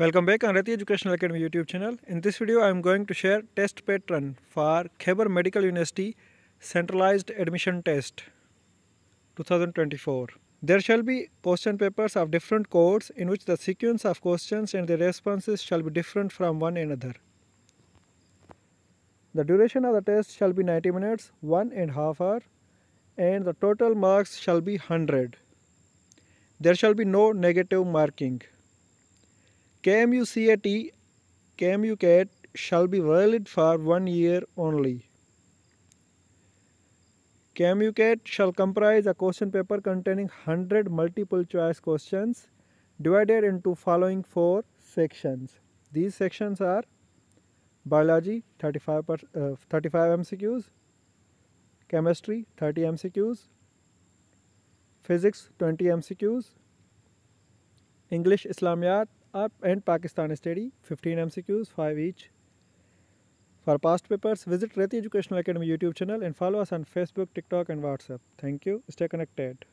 Welcome back on Reti Educational Academy YouTube channel. In this video, I am going to share test pattern for Khyber Medical University Centralized Admission Test 2024. There shall be question papers of different codes in which the sequence of questions and the responses shall be different from one another. The duration of the test shall be 90 minutes, one and half hour, and the total marks shall be 100. There shall be no negative marking. KMU CAT, KMU CAT shall be valid for one year only. KMU CAT shall comprise a question paper containing 100 multiple choice questions divided into following four sections. These sections are biology 35, per, uh, 35 MCQs, chemistry 30 MCQs, physics 20 MCQs, English Islamiyat up and Pakistan study 15 MCQs 5 each. For past papers visit Rati Educational Academy YouTube channel and follow us on Facebook, TikTok and WhatsApp. Thank you. Stay connected.